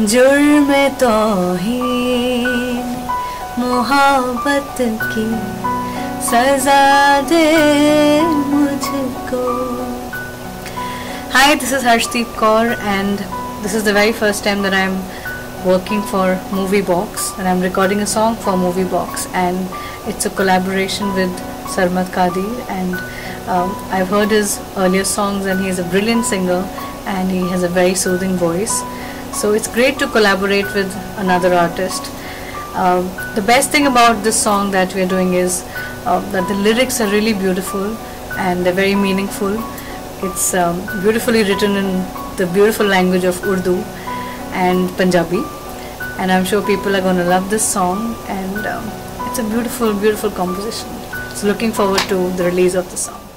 जुर्म तोहीन मोहब्बत की सजा दे Hi, this is Harshdeep Kaur and this is the very first time that I'm working for Moviebox, and I'm recording a song for Moviebox, and it's a collaboration with Sarmad Qadeer. and um, I've heard his earlier songs and he is a brilliant singer and he has a very soothing voice. So it's great to collaborate with another artist. Um, the best thing about this song that we're doing is uh, that the lyrics are really beautiful and they're very meaningful. It's um, beautifully written in the beautiful language of Urdu and Punjabi, and I'm sure people are going to love this song. And um, it's a beautiful, beautiful composition. So, looking forward to the release of the song.